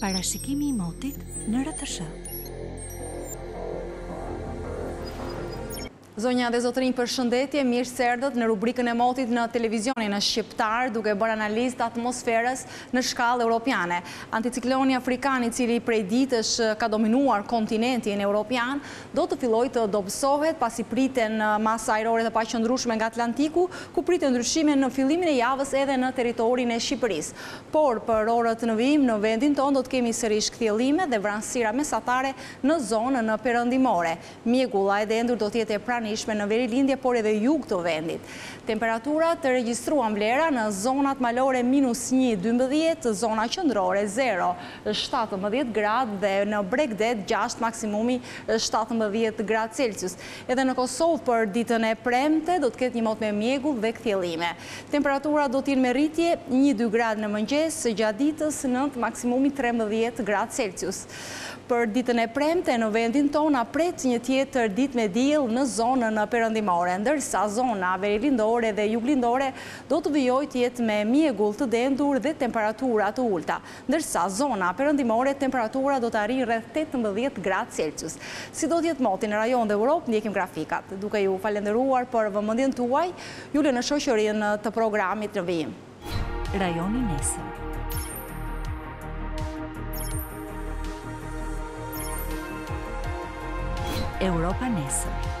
Parashikimi i motit në RTSH. Zonja dhe zotërinj përshëndetje, mirë se erdhët në rubrikën e motit në Televizionin Shqiptar duke bërë analizë të atmosferës në shkallë europiane. Anticikloni afrikan i cili prej ditësh ka dominuar kontinentin europian do të fillojë të dobësohet pasi priten masa ajrore të paqëndrueshme nga Atlantiku ku priten ndryshime në fillimin e javës edhe në territorin e Shqipërisë. Por, për orët në vijim, në vendin tonë do të kemi sërish kthjellime dhe vranësira mesatare në zonën perëndimore. Mjegulla e dendur do të jetë e pranishme në verilindje por edhe jug të vendit. Temperaturat regjistruan vlera në zonat malore minus një, dymbëdhjetë, zona qendrore zero, shtatëmbëdhjetë gradë dhe në bregdet gjashtë maksimumi shtatëmbëdhjetë gradë celsius. Edhe në Kosovë për ditën e premte do të ketë një mot me mjegull dhe kthjellime. Temperaturat do të jenë me rritje një dy gradë në mëngjes, gjatë ditës nëntë, maksimumi trembëdhjetë gradë celsius. Për ditën e premte në vendin tonë na pret një tjetër ditë me diell në zonën perëndimore, ndërsa zona verilindore dhe juglindore do të vijojë të jetë me mjegull të dendur dhe temperatura të ulëta, Ndërsa zona perëndimore temperatura do të arrijë rreth tetëmbëdhjetë gradë Celsius. Si do të jetë moti në rajon dhe Europë ndjekim grafikat. Duke ju falënderuar për vëmendjen tuaj, ju lë në shoqërinë të programit në vijim. Rajoni nesër. Europa nesër.